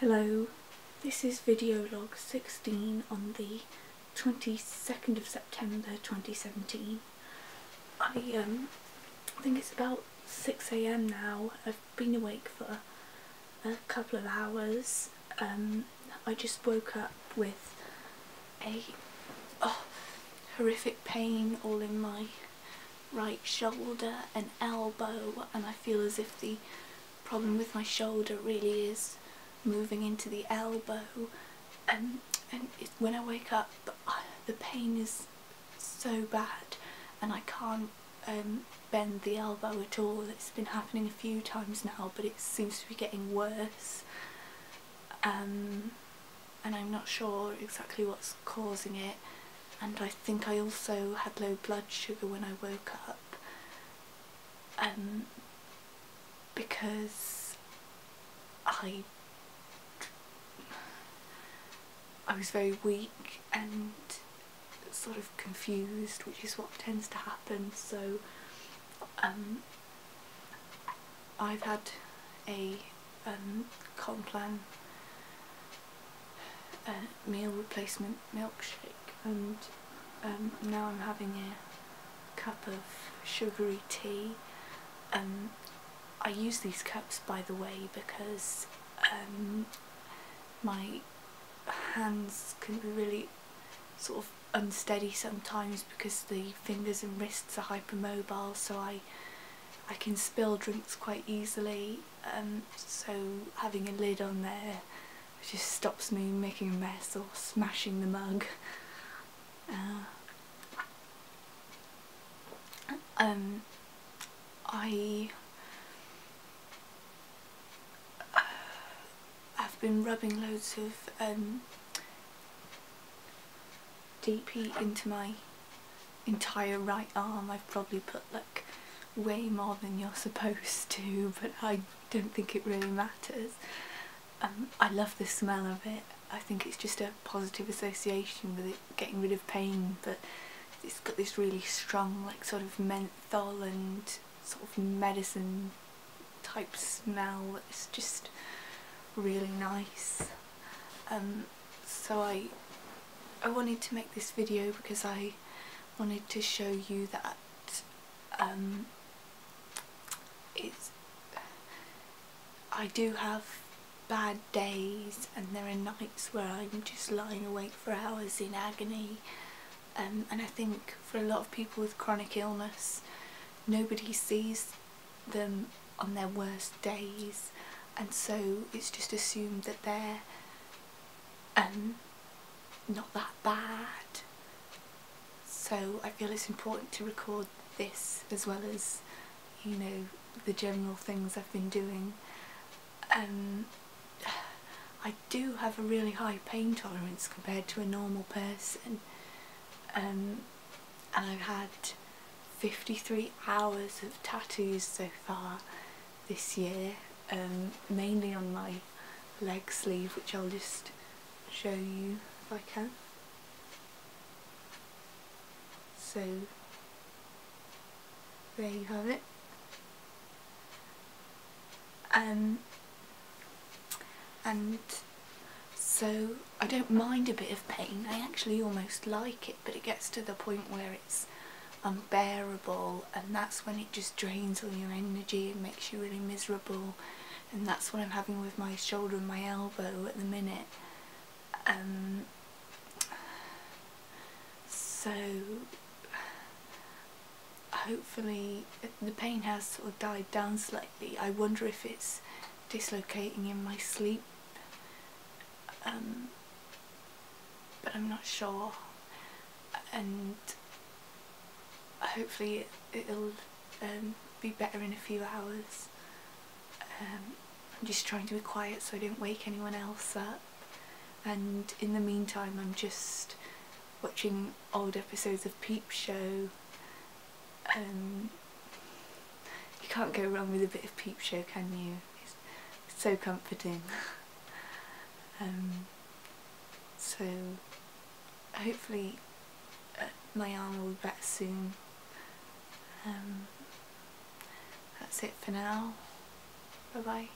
Hello, this is video log 16 on the 22nd of September 2017. I um, think it's about 6am now. I've been awake for a couple of hours. Um, I just woke up with a oh, horrific pain all in my right shoulder and elbow and I feel as if the problem with my shoulder really is moving into the elbow and, and it, when I wake up the pain is so bad and I can't um, bend the elbow at all. It's been happening a few times now but it seems to be getting worse um, and I'm not sure exactly what's causing it and I think I also had low blood sugar when I woke up um, because I I was very weak and sort of confused which is what tends to happen. So um, I've had a um, Complan uh, meal replacement milkshake and um, now I'm having a cup of sugary tea. Um, I use these cups by the way because um, my hands can be really sort of unsteady sometimes because the fingers and wrists are hypermobile so I I can spill drinks quite easily um, so having a lid on there just stops me making a mess or smashing the mug. Uh, um, I been rubbing loads of um, deep heat into my entire right arm. I've probably put like way more than you're supposed to but I don't think it really matters. Um, I love the smell of it. I think it's just a positive association with it getting rid of pain but it's got this really strong like sort of menthol and sort of medicine type smell it's just really nice. Um, so I I wanted to make this video because I wanted to show you that um, it's I do have bad days and there are nights where I'm just lying awake for hours in agony. Um, and I think for a lot of people with chronic illness nobody sees them on their worst days and so it's just assumed that they're um, not that bad. So I feel it's important to record this as well as you know the general things I've been doing. Um, I do have a really high pain tolerance compared to a normal person. Um, and I've had 53 hours of tattoos so far this year um, mainly on my leg sleeve which I'll just show you if I can. So there you have it. Um, and so I don't mind a bit of pain, I actually almost like it but it gets to the point where it's unbearable and that's when it just drains all your energy and makes you really miserable and that's what I'm having with my shoulder and my elbow at the minute. Um, so hopefully the pain has sort of died down slightly. I wonder if it's dislocating in my sleep um, but I'm not sure and hopefully it, will um, be better in a few hours. Um, I'm just trying to be quiet so I don't wake anyone else up and in the meantime I'm just watching old episodes of Peep Show um, you can't go wrong with a bit of Peep Show can you? It's, it's so comforting. um, so hopefully uh, my arm will be better soon. Um, that's it for now. Bye bye.